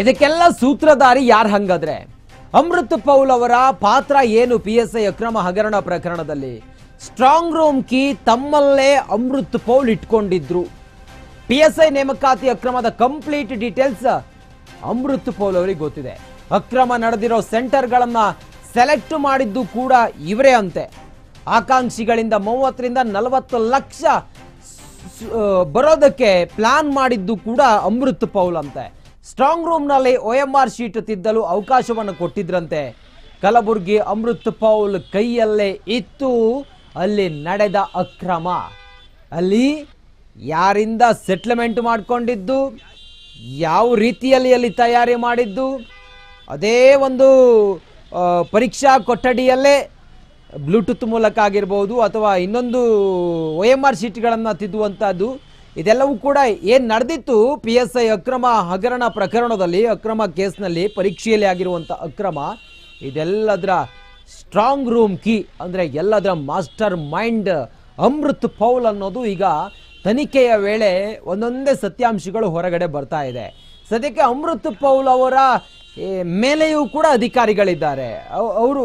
ಇದಕ್ಕೆಲ್ಲ ಸೂತ್ರಧಾರಿ ಯಾರು ಹಂಗಾದ್ರೆ? ಅಮೃತ್ ಪೌಲ್ ಅವರ ಪಾತ್ರ ಏನು ಪಿ ಎಸ್ ಐ ಅಕ್ರಮ ಹಗರಣ ಪ್ರಕರಣದಲ್ಲಿ? ಸ್ಟ್ರಾಂಗ್ ರೂಮ್ ಕೀ ತಮ್ಮಲ್ಲೇ ಅಮೃತ್ ಪೌಲ್ ಇಟ್ಕೊಂಡಿದ್ರು. ಪಿ ಎಸ್ ಐ ನೇಮಕಾತಿ ಅಕ್ರಮದ ಕಂಪ್ಲೀಟ್ ಡೀಟೇಲ್ಸ್ ಅಮೃತ್ ಪೌಲ್ ಅವರಿಗೆ ಗೊತ್ತಿದೆ. ಅಕ್ರಮ ನಡೆದಿರೋ ಸೆಂಟರ್ಗಳನ್ನ ಸೆಲೆಕ್ಟ್ ಮಾಡಿದ್ದು ಕೂಡ ಇವರೇ ಅಂತೆ. ಆಕಾಂಕ್ಷಿಗಳಿಂದ ಮೂವತ್ತರಿಂದ ನಲವತ್ತು ಲಕ್ಷ ಬರೋದಕ್ಕೆ ಪ್ಲಾನ್ ಮಾಡಿದ್ದು ಕೂಡ ಅಮೃತ್ ಪೌಲ್ ಅಂತೆ. ಸ್ಟ್ರಾಂಗ್ ರೂಮ್ನಲ್ಲಿ ಒ ಎಂ ಆರ್ ಶೀಟ್ ತಿದ್ದಲು ಅವಕಾಶವನ್ನು ಕೊಟ್ಟಿದ್ರಂತೆ. ಕಲಬುರ್ಗಿ ಅಮೃತ್ ಪೌಲ್ ಕೈಯಲ್ಲೇ ಇತ್ತು. ಅಲ್ಲಿ ನಡೆದ ಅಕ್ರಮ. ಅಲ್ಲಿ ಯಾರಿಂದ ಸೆಟ್ಲ್ಮೆಂಟ್ ಮಾಡಿಕೊಂಡಿದ್ದು? ಯಾವ ರೀತಿಯಲ್ಲಿ ಅಲ್ಲಿ ತಯಾರಿ ಮಾಡಿದ್ದು? ಅದೇ ಒಂದು ಪರೀಕ್ಷಾ ಕೊಠಡಿಯಲ್ಲೇ ಬ್ಲೂಟೂತ್ ಮೂಲಕ ಆಗಿರ್ಬೋದು ಅಥವಾ ಇನ್ನೊಂದು ಒ ಎಂ ಆರ್ ಶೀಟ್ಗಳನ್ನು ತಿದ್ದುವಂಥದ್ದು ಇದೆಲ್ಲವೂ ಕೂಡ ಏನು ನಡೆದಿತ್ತು? ಪಿ ಎಸ್ ಐ ಅಕ್ರಮ ಹಗರಣ ಪ್ರಕರಣದಲ್ಲಿ, ಅಕ್ರಮ ಕೇಸ್ನಲ್ಲಿ ಪರೀಕ್ಷೆಯಲ್ಲಿ ಆಗಿರುವಂಥ ಅಕ್ರಮ, ಇದೆಲ್ಲದರ ಸ್ಟ್ರಾಂಗ್ ರೂಮ್ ಕೀ ಅಂದರೆ ಎಲ್ಲದರ ಮಾಸ್ಟರ್ ಮೈಂಡ್ ಅಮೃತ್ ಪೌಲ್ ಅನ್ನೋದು ಈಗ ತನಿಖೆಯ ವೇಳೆ ಒಂದೊಂದೇ ಸತ್ಯಾಂಶಗಳು ಹೊರಗಡೆ ಬರ್ತಾ ಇದೆ. ಸದ್ಯಕ್ಕೆ ಅಮೃತ್ ಪೌಲ್ ಅವರ ಮೇಲೆಯೂ ಕೂಡ ಅಧಿಕಾರಿಗಳಿದ್ದಾರೆ. ಅವ್- ಅವರು,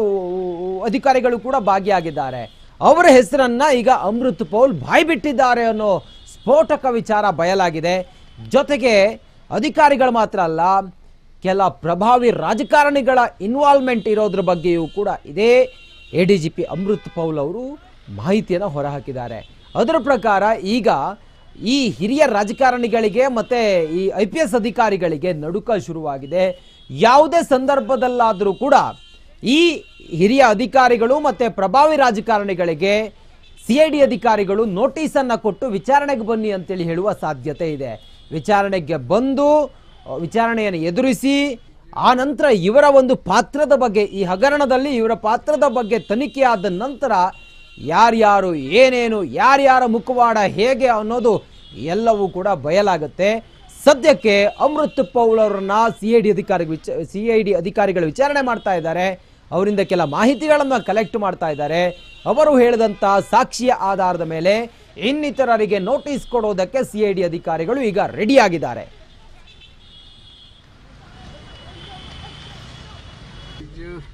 ಅಧಿಕಾರಿಗಳು ಕೂಡ ಭಾಗಿಯಾಗಿದ್ದಾರೆ. ಅವರ ಹೆಸರನ್ನ ಈಗ ಅಮೃತ್ ಪೌಲ್ ಬಾಯ್ಬಿಟ್ಟಿದ್ದಾರೆ ಅನ್ನೋ ಸ್ಫೋಟಕ ವಿಚಾರ ಬಯಲಾಗಿದೆ. ಜೊತೆಗೆ ಅಧಿಕಾರಿಗಳು ಮಾತ್ರ ಅಲ್ಲ, ಕೆಲ ಪ್ರಭಾವಿ ರಾಜಕಾರಣಿಗಳ ಇನ್ವಾಲ್ವ್ಮೆಂಟ್ ಇರೋದ್ರ ಬಗ್ಗೆಯೂ ಕೂಡ ಇದೇ A D G P Amrit Paul ಅವರು ಮಾಹಿತಿಯನ್ನು ಹೊರಹಾಕಿದ್ದಾರೆ. ಅದರ ಪ್ರಕಾರ ಈಗ ಈ ಹಿರಿಯ ರಾಜಕಾರಣಿಗಳಿಗೆ ಮತ್ತು ಈ ಐ ಪಿ ಎಸ್ ಅಧಿಕಾರಿಗಳಿಗೆ ನಡುಕ ಶುರುವಾಗಿದೆ. ಯಾವುದೇ ಸಂದರ್ಭದಲ್ಲಾದರೂ ಕೂಡ ಈ ಹಿರಿಯ ಅಧಿಕಾರಿಗಳು ಮತ್ತು ಪ್ರಭಾವಿ ರಾಜಕಾರಣಿಗಳಿಗೆ ಸಿ ಐ ಡಿ ಅಧಿಕಾರಿಗಳು ನೋಟಿಸ್ ಅನ್ನ ಕೊಟ್ಟು ವಿಚಾರಣೆಗೆ ಬನ್ನಿ ಅಂತೇಳಿ ಹೇಳುವ ಸಾಧ್ಯತೆ ಇದೆ. ವಿಚಾರಣೆಗೆ ಬಂದು ವಿಚಾರಣೆಯನ್ನು ಎದುರಿಸಿ, ಆ ನಂತರ ಇವರ ಒಂದು ಪಾತ್ರದ ಬಗ್ಗೆ, ಈ ಹಗರಣದಲ್ಲಿ ಇವರ ಪಾತ್ರದ ಬಗ್ಗೆ ತನಿಖೆ ಆದ ನಂತರ ಯಾರ್ಯಾರು, ಏನೇನು, ಯಾರ್ಯಾರ ಮುಖವಾಡ, ಹೇಗೆ ಅನ್ನೋದು ಎಲ್ಲವೂ ಕೂಡ ಬಯಲಾಗುತ್ತೆ. ಸದ್ಯಕ್ಕೆ ಅಮೃತ್ ಪೌಲ್ ಅವರನ್ನ ಸಿ ಐ ಡಿ ಅಧಿಕಾರಿ ಸಿ ಐ ಡಿ ಅಧಿಕಾರಿಗಳು ವಿಚಾರಣೆ ಮಾಡ್ತಾ ಇದ್ದಾರೆ. ಅವರಿಂದ ಕೆಲ ಮಾಹಿತಿಗಳನ್ನು ಕಲೆಕ್ಟ್ ಮಾಡ್ತಾ ಇದ್ದಾರೆ. ಅವರು ಹೇಳಿದಂತ ಸಾಕ್ಷಿಯ ಆಧಾರದ ಮೇಲೆ ಇನ್ನಿತರರಿಗೆ ನೋಟಿಸ್ ಕೊಡೋದಕ್ಕೆ ಸಿಐಡಿ ಅಧಿಕಾರಿಗಳು ಈಗ ರೆಡಿಯಾಗಿದ್ದಾರೆ. you